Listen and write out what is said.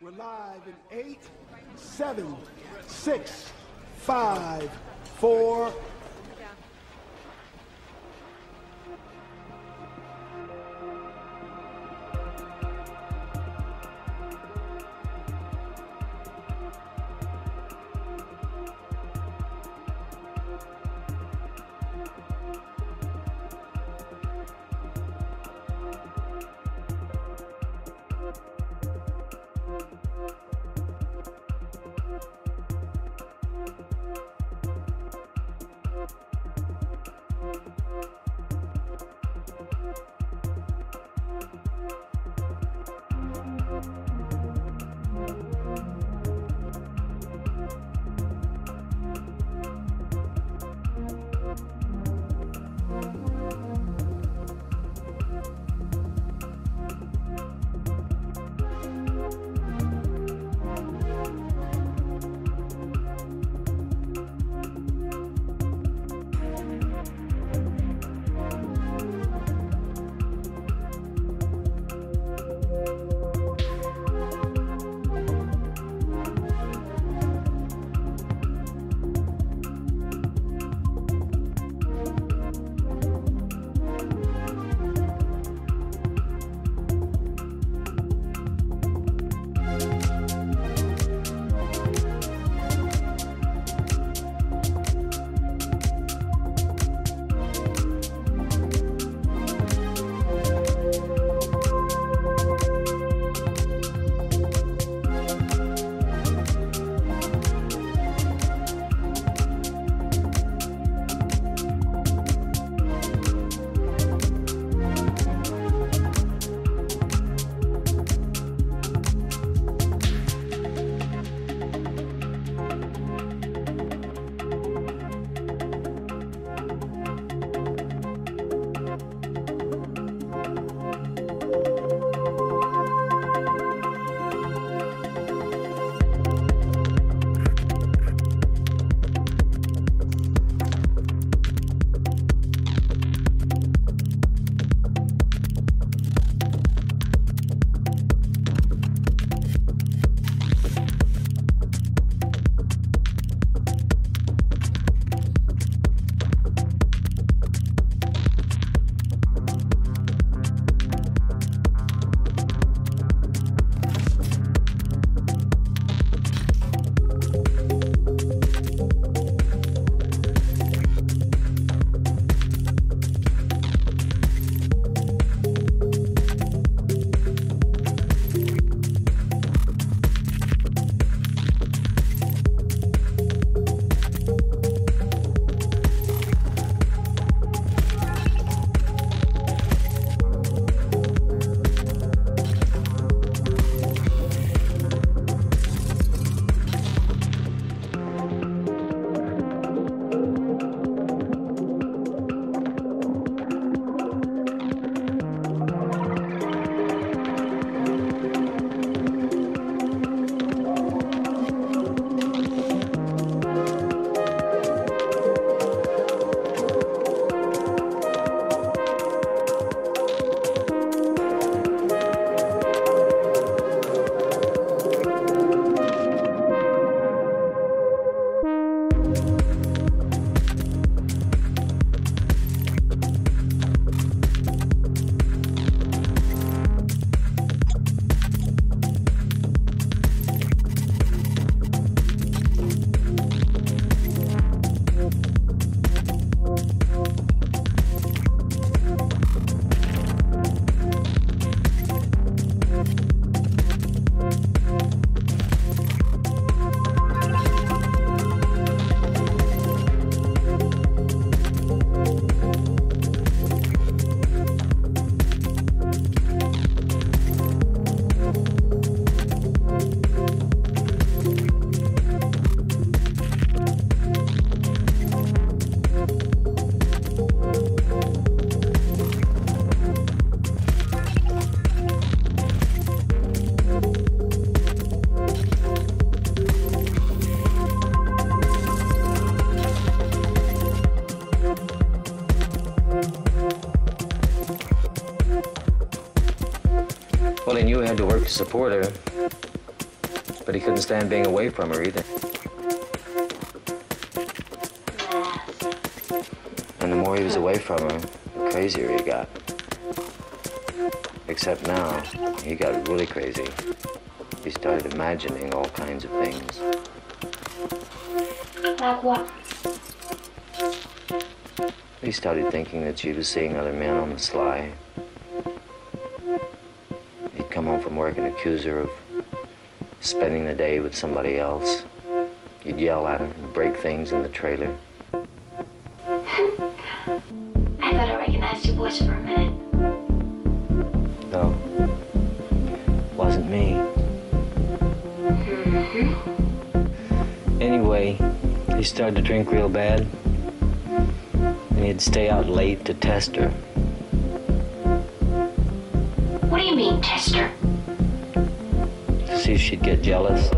We're live in eight, seven, six, five, four. Support her. But he couldn't stand being away from her either. And the more he was away from her, the crazier he got. Except now, he got really crazy. He started imagining all kinds of things. Like what? He started thinking that she was seeing other men on the sly. Come home from work and accuse her of spending the day with somebody else. You'd yell at her and break things in the trailer. I thought I recognized your voice for a minute. No, wasn't me. Mm-hmm. Anyway, he started to drink real bad. And he'd stay out late to test her. What do you mean, Tester? see if she'd get jealous.